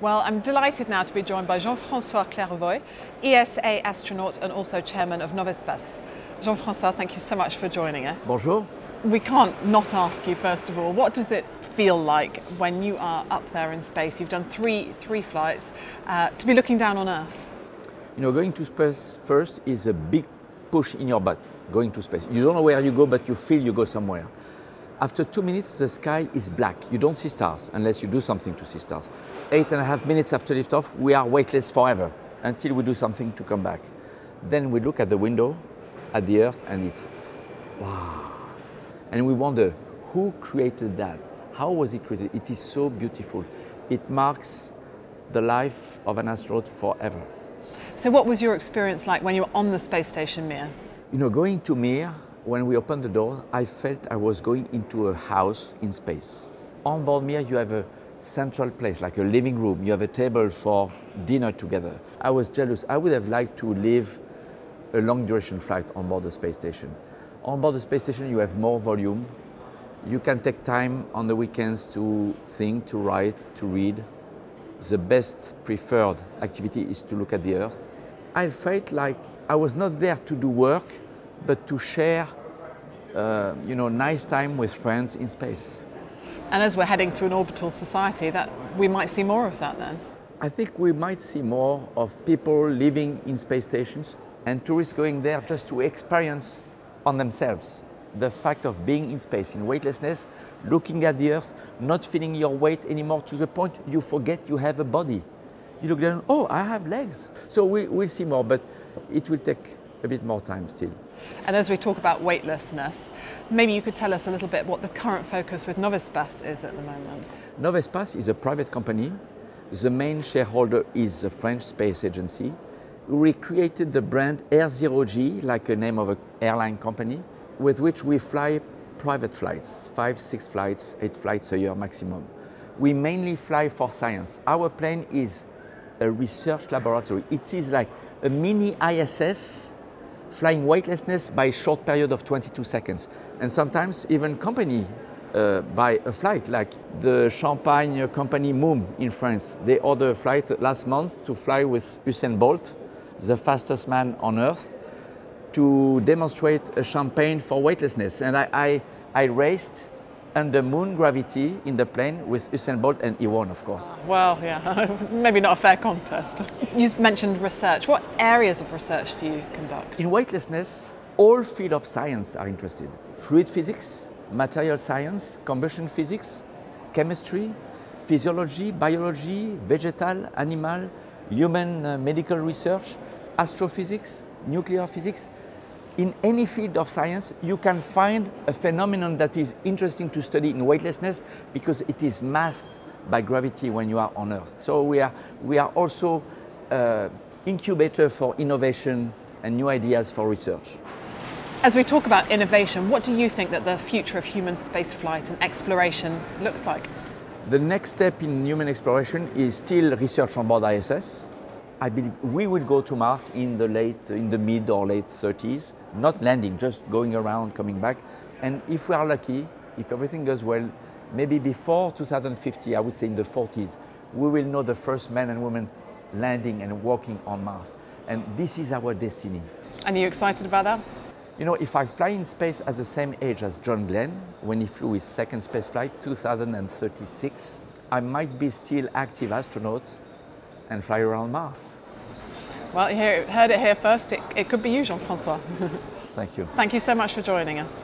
Well, I'm delighted now to be joined by Jean-François Clervoy, ESA astronaut and also chairman of Novespace. Jean-Francois, thank you so much for joining us. Bonjour. We can't not ask you, first of all, what does it feel like when you are up there in space? You've done three, three flights, uh, to be looking down on Earth. You know, going to space first is a big push in your butt, going to space. You don't know where you go, but you feel you go somewhere. After two minutes, the sky is black. You don't see stars unless you do something to see stars. Eight and a half minutes after liftoff, we are weightless forever until we do something to come back. Then we look at the window, at the Earth, and it's wow. And we wonder, who created that? How was it created? It is so beautiful. It marks the life of an astronaut forever. So, what was your experience like when you were on the space station Mir? You know, going to Mir, when we opened the door, I felt I was going into a house in space. On board Mir, you have a central place, like a living room. You have a table for dinner together. I was jealous. I would have liked to live a long duration flight on board the space station. On board the space station, you have more volume. You can take time on the weekends to think, to write, to read. The best preferred activity is to look at the Earth. I felt like I was not there to do work, but to share, uh, you know, nice time with friends in space. And as we're heading to an orbital society, that we might see more of that then. I think we might see more of people living in space stations and tourists going there just to experience on themselves the fact of being in space, in weightlessness, looking at the Earth, not feeling your weight anymore to the point you forget you have a body. You look down, oh, I have legs. So we, we'll see more, but it will take a bit more time still. And as we talk about weightlessness, maybe you could tell us a little bit what the current focus with Novespace is at the moment. Novespace is a private company. The main shareholder is a French space agency. We created the brand Air Zero G, like a name of an airline company, with which we fly private flights, five, six flights, eight flights a year maximum. We mainly fly for science. Our plane is a research laboratory. It is like a mini ISS flying weightlessness by a short period of 22 seconds. And sometimes even company uh, by a flight, like the champagne company Mumm in France. They ordered a flight last month to fly with Usain Bolt, the fastest man on earth, to demonstrate a champagne for weightlessness. And I, I, I raced under moon gravity in the plane with Usain Bolt and he won, of course. Well, yeah, it was maybe not a fair contest. You mentioned research. What areas of research do you conduct? In weightlessness, all fields of science are interested. Fluid physics, material science, combustion physics, chemistry, physiology, biology, vegetal, animal, human uh, medical research, astrophysics, nuclear physics, in any field of science, you can find a phenomenon that is interesting to study in weightlessness because it is masked by gravity when you are on Earth. So we are, we are also uh, incubator for innovation and new ideas for research. As we talk about innovation, what do you think that the future of human spaceflight and exploration looks like? The next step in human exploration is still research on board ISS. I believe we will go to Mars in the late, in the mid or late 30s, not landing, just going around, coming back. And if we are lucky, if everything goes well, maybe before 2050, I would say in the 40s, we will know the first men and women landing and walking on Mars. And this is our destiny. And are you excited about that? You know, if I fly in space at the same age as John Glenn, when he flew his second space flight, 2036, I might be still active astronaut and fly around Mars. Well, you heard it here first. It, it could be you, Jean-François. Thank you. Thank you so much for joining us.